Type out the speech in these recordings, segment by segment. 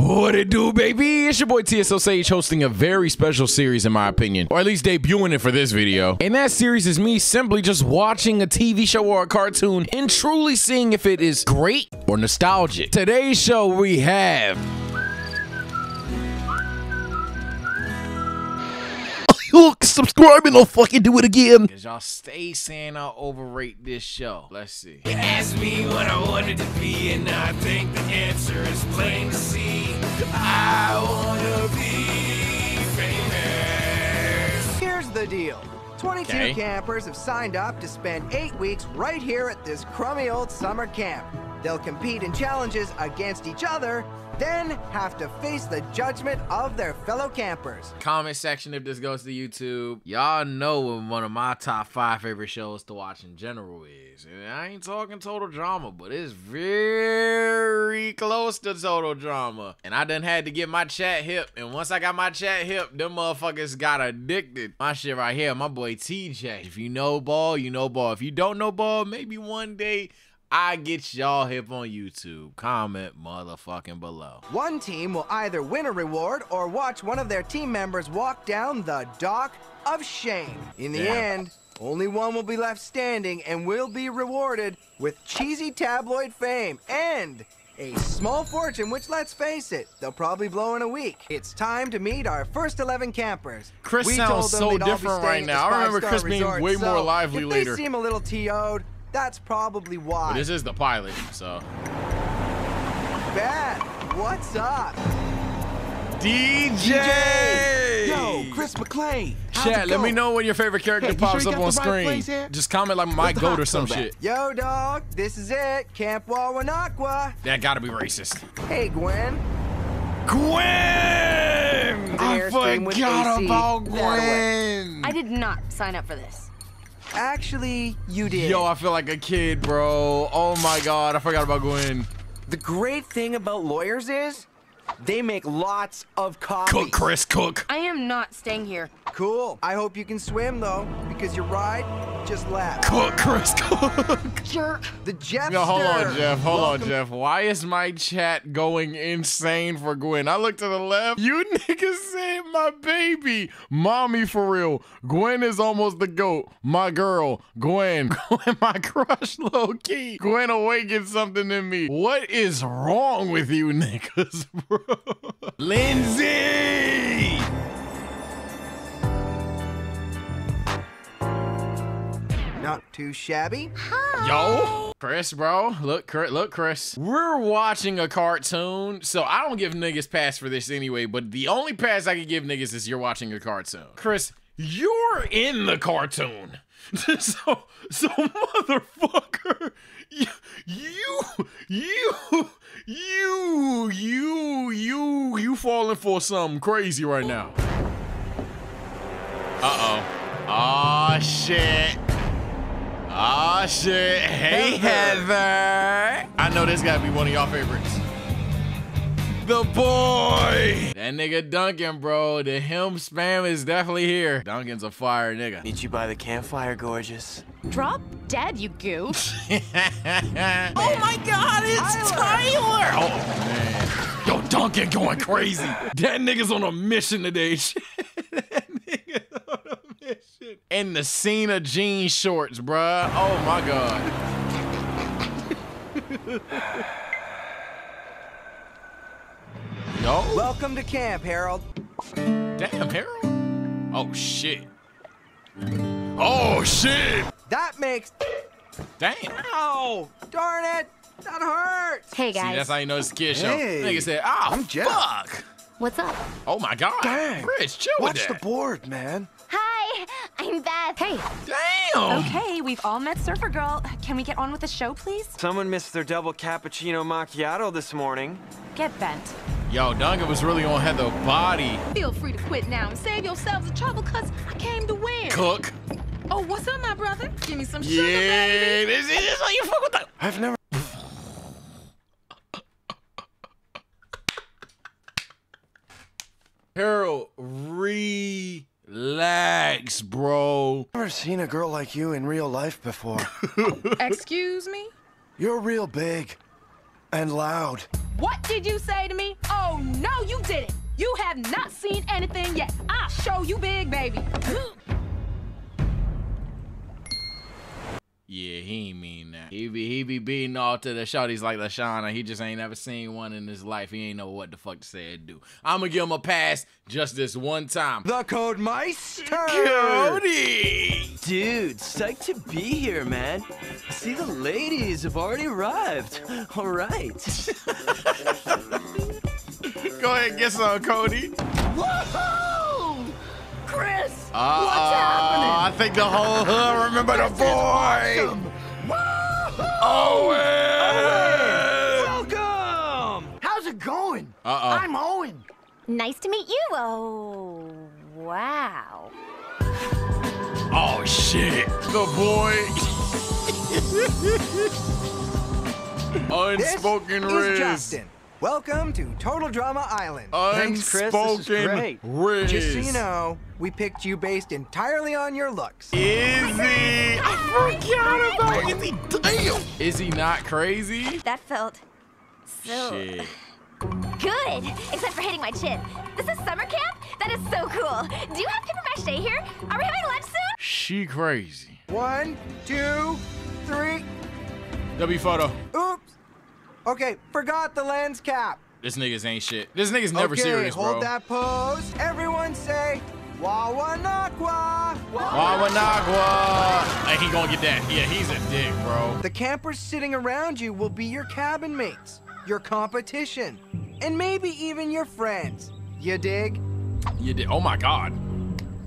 What it do, baby? It's your boy TSO Sage hosting a very special series, in my opinion, or at least debuting it for this video. And that series is me simply just watching a TV show or a cartoon and truly seeing if it is great or nostalgic. Today's show we have. Look, subscribe and I'll fucking do it again. Cause y'all stay saying I overrate this show. Let's see. You asked me what I wanted to be, and I think the answer is plain to see. I wanna be famous. Here's the deal 22 Okay. campers have signed up to spend eight weeks right here at this crummy old summer camp. They'll compete in challenges against each other, then have to face the judgment of their fellow campers. Comment section if this goes to YouTube. Y'all know what one of my top five favorite shows to watch in general is. And I ain't talking total drama, but it's very close to total drama. And I done had to get my chat hip. And once I got my chat hip, them motherfuckers got addicted. My shit right here, my boy TJ. If you know ball, you know ball. If you don't know ball, maybe one day I get y'all hip on YouTube. Comment motherfucking below. One team will either win a reward or watch one of their team members walk down the dock of shame. In the Damn. end, only one will be left standing and will be rewarded with cheesy tabloid fame and a small fortune, which let's face it, they'll probably blow in a week. It's time to meet our first 11 campers. Chris We sounds told them so they'd all be different right now. I remember five-star Chris being resort, way more so lively if later. they seem a little TO'd, that's probably why. But this is the pilot, so. Bad. What's up? DJ! Yo, Chris McLean. how's Chat, let me know when your favorite character Hey, you sure pops up on the right screen. Just comment like my Where's goat or some tub shit. Yo, dog. This is it. Camp Wawanakwa. That gotta be racist. Hey, Gwen. Gwen! I Airstream with forgot about Gwen! I did not sign up for this. Actually, you did. Yo, I feel like a kid, bro. Oh my god, I forgot about Gwen. the great thing about lawyers is they make lots of copies. Cook, Chris, cook. I am not staying here. Cool. I hope you can swim though, because your ride just left. Cook, Chris, cook. Jerk. The Geoff. Yo, hold on, Geoff. Hold Welcome- on, Geoff. Why is my chat going insane for Gwen? I look to the left. You niggas said my baby. Mommy for real. Gwen is almost the GOAT. My girl, Gwen. Gwen, my crush, low key. Gwen awakened something in me. What is wrong with you niggas, bro? Lindsay! Not too shabby. Yo, Chris, bro, look, Chris, look, Chris. We're watching a cartoon, so I don't give niggas pass for this anyway. But the only pass I can give niggas is you're watching a cartoon. Chris, you're in the cartoon, so so motherfucker, you you you you you you you falling for something crazy right now. Uh oh. Oh shit. Oh shit. Hey Heather. I know this gotta be one of y'all favorites. The boy. That nigga Duncan, bro. The him spam is definitely here. Duncan's a fire nigga. Meet you by the campfire, gorgeous. Drop dead, you goof. oh my god, it's Tyler. Oh man. Yo, Duncan going crazy. That nigga's on a mission today. that nigga's on a mission. In the Cena jean shorts, bruh. Oh my god. Yo. Welcome to camp, Harold. Damn, Harold. Oh shit. Oh shit. That makes. Damn. Ow! Darn it! That hurts. Hey See, guys, that's how you know it's a kid show. Hey, Nigga said, oh, I'm Jeff." fuck. what's up? Oh my god. Dang. Chris, chill Watch with the board, man. Hi, I'm Beth. Hey, Damn. Okay, we've all met Surfer Girl. Can we get on with the show, please? Someone missed their double cappuccino macchiato this morning. Get bent. Yo, Duncan was really on Heather body. Feel free to quit now and save yourselves the trouble, cause I came to win. Cook. Oh, what's up, my brother? Give me some sugar, Yeah, baby. this is this is how you fuck with that. I've never. Harold, relax, bro. Never seen a girl like you in real life before. Excuse me? You're real big and loud. What did you say to me? Oh, no, you didn't. You have not seen anything yet. I'll show you big, baby. Yeah, he ain't mean that. He be he be beating all to the shorties like LeShawna. He just ain't never seen one in his life. He ain't know what the fuck to say or do. I'ma give him a pass just this one time. The Code Meister! Cody! Dude, psyched to be here, man. See, the ladies have already arrived. All right. Go ahead, and get some, Cody. Chris, Uh, what's happening? I think the whole hood remember the boy. Owen! Welcome! How's it going? Uh-oh. I'm Owen. Nice to meet you. Oh, wow. Oh shit! The boy. This Unspoken is Riz. Justin. Welcome to Total Drama Island. Thanks, Chris. This is great. Riz. Just so you know, we picked you based entirely on your looks. Izzy! I forgot about Izzy. Damn! Is he not crazy? That felt so Shit. good, except for hitting my chin. This is summer camp? That is so cool. Do you have paper mache here? Are we having lunch soon? She crazy. One, two, three. W photo. Oops. Okay, forgot the lens cap. This niggas ain't shit. This nigga's never okay, serious, hold that pose. Everyone say, Wa Wanakwa. Wawa. Wawanakwa. Wawanagwa. Hey, he gonna get that. Yeah, he's a dick, bro. The campers sitting around you will be your cabin mates, your competition, and maybe even your friends. You dig? You did. Oh my god.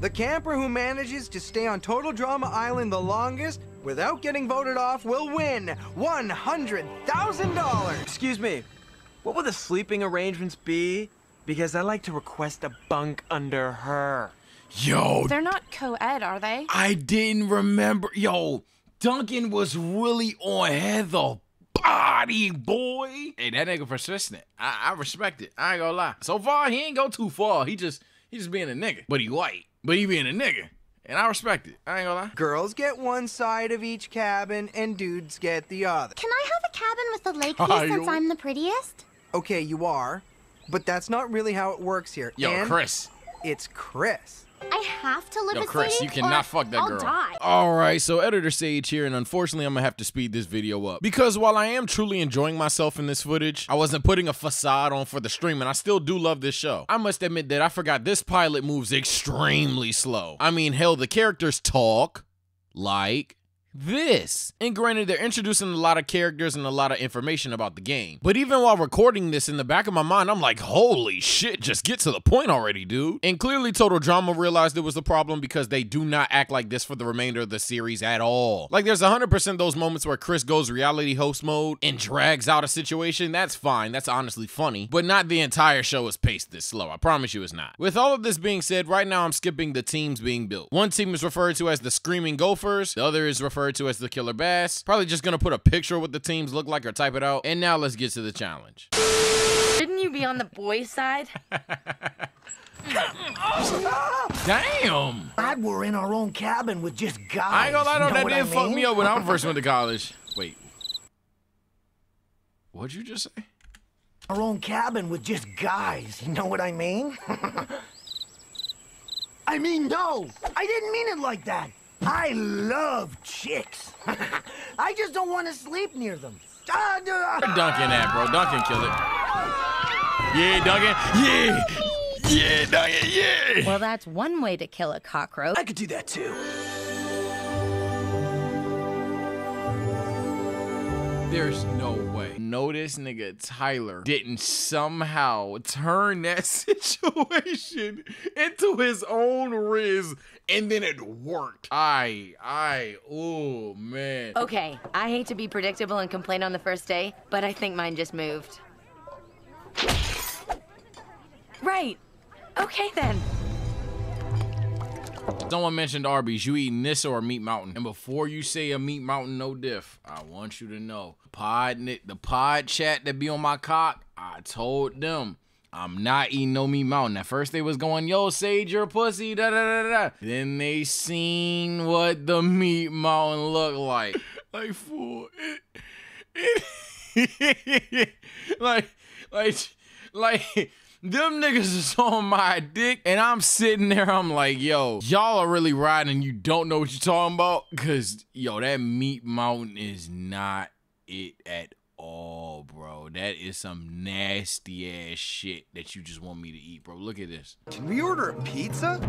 The camper who manages to stay on Total Drama Island the longest without getting voted off will win $100,000. Excuse me, what will the sleeping arrangements be? Because I'd like to request a bunk under her. Yo, They're not co-ed, are they? I didn't remember. Yo, Duncan was really on Heather body, boy. Hey, that nigga persistent. I, I respect it. I ain't gonna lie. So far, he ain't go too far. He just he just being a nigga. But he white. But he being a nigga. And I respect it. I ain't gonna lie. Girls get one side of each cabin and dudes get the other. Can I have a cabin with the lake view since yo. I'm the prettiest? Okay, you are, but that's not really how it works here. Yo, and Chris. It's Chris. I have to live Yo, Chris, you cannot fuck that I'll girl. die. All right, so editor Sage here, and unfortunately, I'm gonna have to speed this video up because while I am truly enjoying myself in this footage, I wasn't putting a facade on for the stream, and I still do love this show. I must admit that I forgot this pilot moves extremely slow. I mean, hell, the characters talk like this. And granted, they're introducing a lot of characters and a lot of information about the game. But even while recording this in the back of my mind, I'm like, holy shit, just get to the point already, dude. And clearly, Total Drama realized it was the problem because they do not act like this for the remainder of the series at all. Like, there's 100% those moments where Chris goes reality host mode and drags out a situation. That's fine. That's honestly funny. But not the entire show is paced this slow. I promise you it's not. With all of this being said, right now I'm skipping the teams being built. One team is referred to as the Screaming Gophers, the other is referred to as the Killer Bass. Probably just gonna put a picture of what the teams look like or type it out. And now let's get to the challenge. Shouldn't you be on the boys' side? Damn. Glad we're in our own cabin with just guys. I ain't gonna lie, though, know that did I fuck me up when I first went to college. Wait. What'd you just say? Our own cabin with just guys. You know what I mean? I mean, no, I didn't mean it like that. I love chicks. I just don't want to sleep near them. Ah, Where Duncan at, bro? Duncan kill it. Yeah, Duncan. Yeah. Yeah, Duncan. Yeah. Well, that's one way to kill a cockroach. I could do that too. There's no way. No, this nigga Tyler didn't somehow turn that situation into his own Riz, and then it worked. I, I, oh man. Okay, I hate to be predictable and complain on the first day, but I think mine just moved. Right. Okay then. Someone mentioned Arby's. You eating this or a Meat Mountain? And before you say a Meat Mountain, no diff. I want you to know, pod the pod chat that be on my cock. I told them I'm not eating no Meat Mountain. At first they was going, "Yo, Sage, your pussy." Da da da da. Then they seen what the Meat Mountain looked like. like fool, it, it like like like Them niggas is on my dick, and I'm sitting there. I'm like, yo, y'all are really riding, and you don't know what you're talking about, cause yo, that meat mountain is not it at all, bro. That is some nasty ass shit that you just want me to eat, bro. Look at this. Can we order a pizza?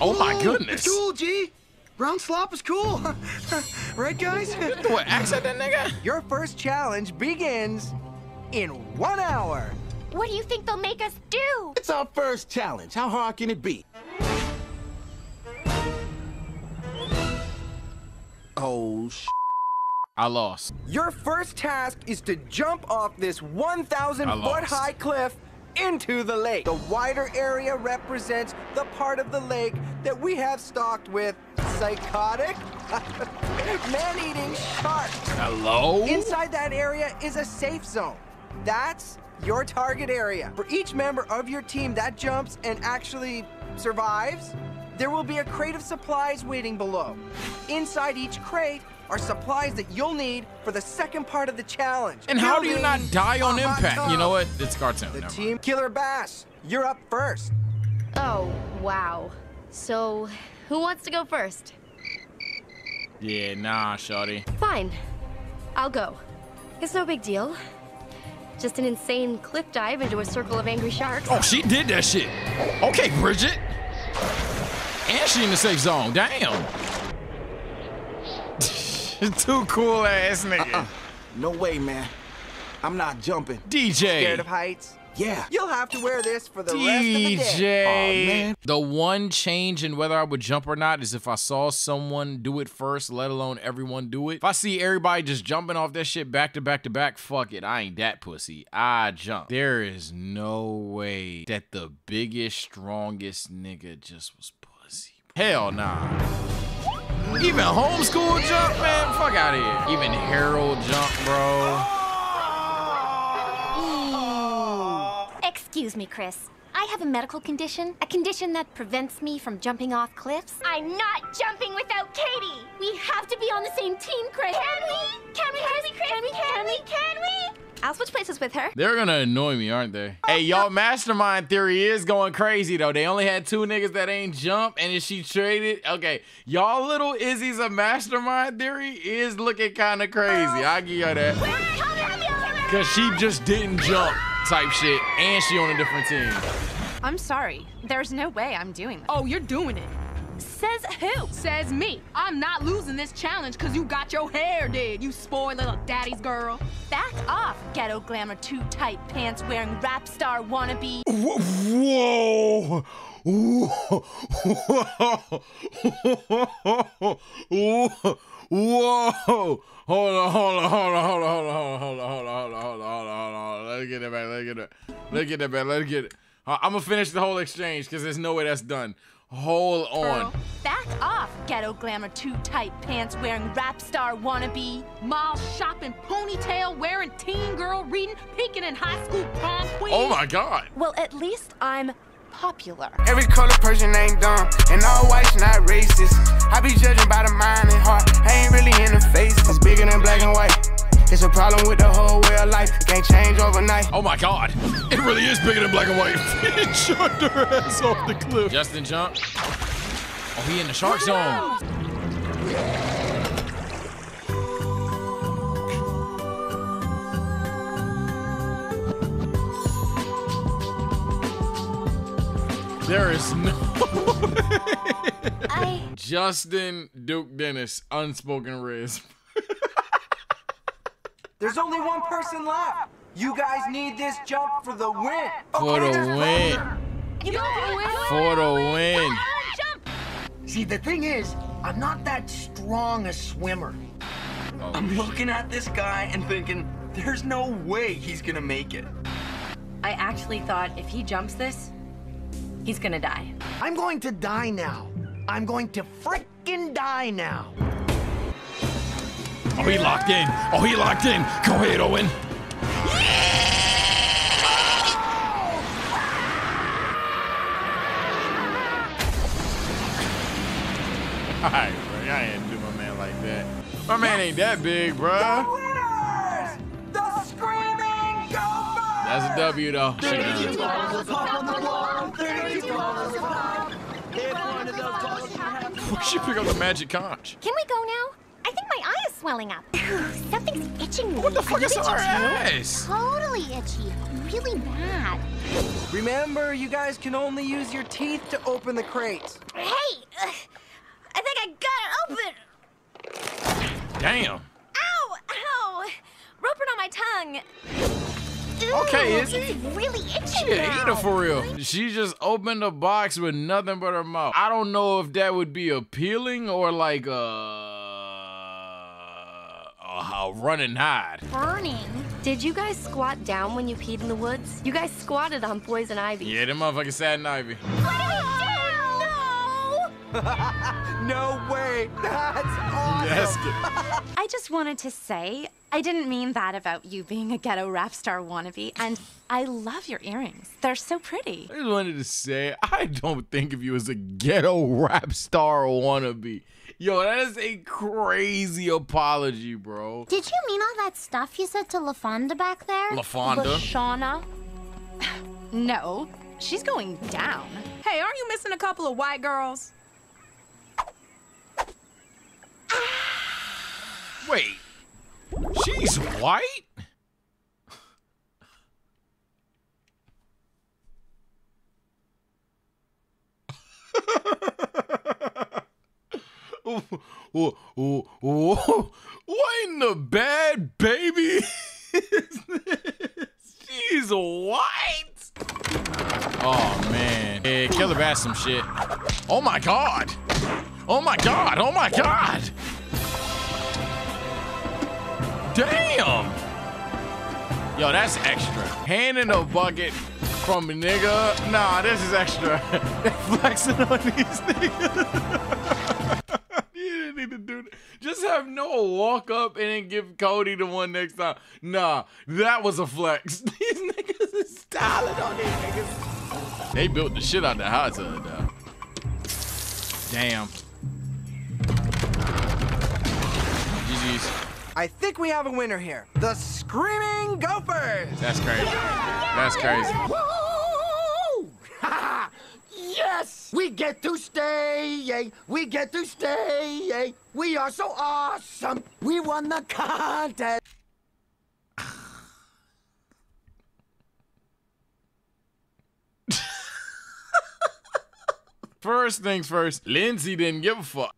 Oh my goodness. Cool, G. Brown slop is cool. right, guys? What accent that nigga? Your first challenge begins in one hour. What do you think they'll make us do? It's our first challenge. How hard can it be? Oh, sh. I lost. Your first task is to jump off this 1,000 foot high cliff into the lake. The wider area represents the part of the lake that we have stocked with psychotic, man-eating sharks. Hello? Inside that area is a safe zone. That's your target area. For each member of your team that jumps and actually survives, there will be a crate of supplies waiting below. Inside each crate are supplies that you'll need for the second part of the challenge. And how do you not die on a hot impact? You know what? It's cartoon. The Never mind. team Killer Bass, you're up first. Oh, wow. So, who wants to go first? Yeah, nah, shawty. Fine. I'll go. It's no big deal. Just an insane cliff dive into a circle of angry sharks. Oh, she did that shit. Okay, Bridgette. And she in the safe zone. Damn. Too cool ass uh-uh. nigga. No way, man. I'm not jumping. DJ. Scared of heights? Yeah. You'll have to wear this for the rest of the day. DJ. Man. The one change in whether I would jump or not is if I saw someone do it first, let alone everyone do it. If I see everybody just jumping off that shit back to back to back, fuck it. I ain't that pussy. I jump. There is no way that the biggest, strongest nigga just was pussy. Hell nah. Even homeschool jump, man. Fuck out of here. Even Harold jump, bro. Excuse me, Chris. I have a medical condition, a condition that prevents me from jumping off cliffs. I'm not jumping without Katie. We have to be on the same team, Chris. Can we? Can we, Can Chris? Can we? Can we? Can we? I'll switch places with her. They're gonna annoy me, aren't they? Oh, hey, y'all, mastermind theory is going crazy though. They only had two niggas that ain't jump, and if she traded, okay, y'all little Izzy's a mastermind theory is looking kind of crazy. Oh. I'll give you that, cause she just didn't jump type shit, and she on a different team. I'm sorry. There's no way I'm doing this. Oh, you're doing it. Says who? Says me. I'm not losing this challenge because you got your hair did, you spoiled little daddy's girl. Back off, ghetto glamour, too tight pants wearing rap star wannabe. Whoa! Whoa! Whoa! Hold on, hold on, hold on, hold on, hold on, hold on, hold on, hold on, hold on, hold on, hold on. Let's get that back. Let's get it. Let's get that back. Let's get it. I'm gonna finish the whole exchange because there's no way that's done. Hold on. Back off, ghetto glamour, too tight pants wearing rap star wannabe. Mall shopping, ponytail wearing, teen girl reading, peeking in high school prom queen. Oh my god. Well, at least I'm popular. Every color person ain't dumb, and all white's not racist. I be judging by the mind and heart. Problem with the whole way of life. Can't change overnight. Oh my god. It really is bigger than black and white. it chucked her ass off the cliff. Justin jump. Oh, he in the shark zone. There is no I. Justin Duke Dennis, unspoken riz. There's only one person left. You guys need this jump for the win. For Okay, the there's win. closer. You know For the win. See, the thing is, I'm not that strong a swimmer. Oh, I'm looking at this guy and thinking, there's no way he's gonna make it. I actually thought if he jumps this, he's gonna die. I'm going to die now. I'm going to frickin' die now. Oh, he locked in. Oh, he locked in. Go ahead, Owen. Alright, bro. I ain't do my man like that. My man ain't that big, bruh. Winners! The Screaming Gophers! That's a W though. She done. We should pick up the magic conch. Can we go now? I think my eye is swelling up. Something's itching me. What the fuck Are is itchy our ass? Totally itchy. Really bad. Remember, you guys can only use your teeth to open the crates. Hey! ugh, I think I got it open. Damn. Ow! Ow! Roping on my tongue. Okay, Ooh, Izzy. It's really itchy Shit, now. eat her for real. She just opened a box with nothing but her mouth. I don't know if that would be appealing or like a, a, a running hide. Burning. Did you guys squat down when you peed in the woods? You guys squatted on poison ivy. Yeah, them motherfuckers sat in ivy. What do we do? No! No way! That's awesome! That's. I just wanted to say, I didn't mean that about you being a ghetto rap star wannabe, and I love your earrings. They're so pretty. I just wanted to say, I don't think of you as a ghetto rap star wannabe. Yo, that is a crazy apology, bro. Did you mean all that stuff you said to LaFonda back there? LaFonda? Shauna? no, she's going down. Hey, aren't you missing a couple of white girls? Wait, she's white? Ooh. What in the bad baby is this? She's white? Oh man. Yeah, Killer Bass some shit. Oh my god. Oh my god. Oh my god. Damn! Yo, that's extra. Hand in a bucket from a nigga. Nah, this is extra. they flexing on these niggas. You didn't need to do that. Just have Noah walk up and then give Cody the one next time. Nah, that was a flex. These niggas is styling on these niggas. They built the shit out of the hot tub, though. Damn. GG's. I think we have a winner here. The Screaming Gophers! That's crazy. That's crazy. We get to stay! yay. We get to stay! yay. We are so awesome! We won the contest! First things first, Lindsay didn't give a fuck.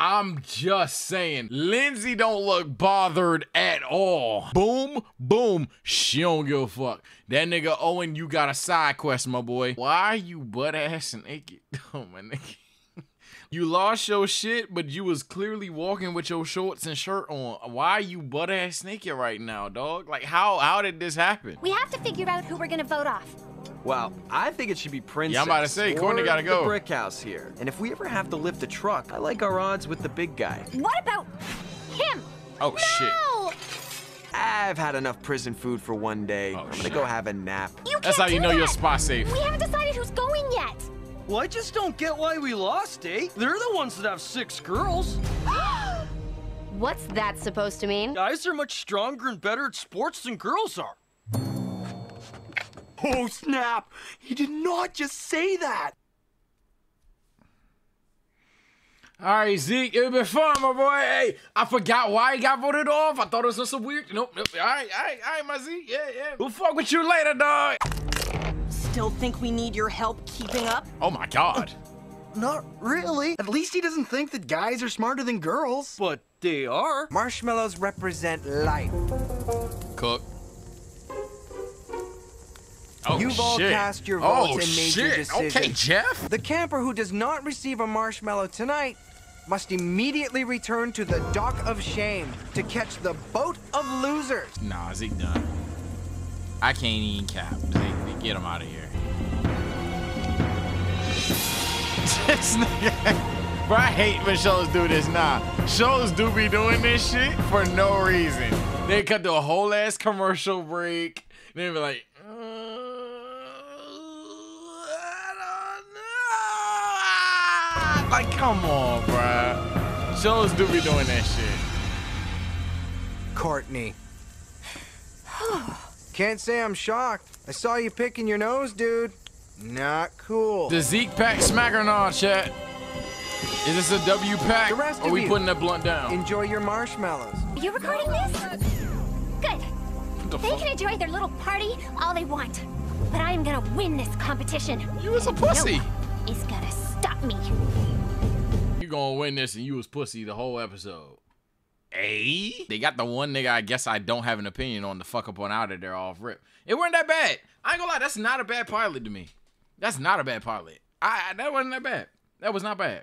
I'm just saying, Lindsay don't look bothered at all. Boom, boom, she don't give a fuck. That nigga Owen, you got a side quest, my boy. Why are you butt ass naked? Oh my nigga. You lost your shit, but you was clearly walking with your shorts and shirt on. Why are you butt ass naked right now, dog? Like how how did this happen? We have to figure out who we're gonna vote off. Well, I think it should be Princess. Yeah, I'm about to say, Courtney gotta go. The brick house here. And if we ever have to lift a truck, I like our odds with the big guy. What about him? Oh shit. No! I've had enough prison food for one day. I'm gonna go have a nap. You That's can't how you do know your that. spot safe. We haven't decided who's going yet. Well, I just don't get why we lost, eh? They're the ones that have six girls. What's that supposed to mean? Guys are much stronger and better at sports than girls are. Oh, snap! He did not just say that! All right, Zeke, it's been fun, my boy. Hey, I forgot why he got voted off. I thought it was just some weird. Nope, nope. All right, all right, all right, my Zeke. Yeah, yeah. We'll fuck with you later, dog. Still think we need your help keeping up? Oh my god. Uh, not really. At least he doesn't think that guys are smarter than girls. But they are. Marshmallows represent life. Cook. Oh You've all shit. cast your oh, votes and made your shit. decisions. Okay, Geoff. The camper who does not receive a marshmallow tonight must immediately return to the dock of shame to catch the boat of losers. Nah, Zeke done. I can't even cap. They, they get him out of here. this nigga. Bro, I hate when shows do this. Nah, shows do be doing this shit for no reason. They cut to a whole ass commercial break. They be like, uh, I don't know. Like, come on, bruh. Shows do be doing that shit. Courtney. Can't say I'm shocked. I saw you picking your nose, dude. Not cool. The Zeke pack smack or not, chat? Is this a W pack? The rest or of we you, putting that blunt down? Enjoy your marshmallows. You recording this? Good. the They can enjoy their little party all they want. But I am gonna win this competition. You was a pussy. No one is gonna stop me. You gonna win this and you was pussy the whole episode. Hey? They got the one nigga I guess I don't have an opinion on the fuck up on out of there off rip. It wasn't that bad. I ain't gonna lie, that's not a bad pilot to me. That's not a bad pilot. I, I that wasn't that bad. That was not bad.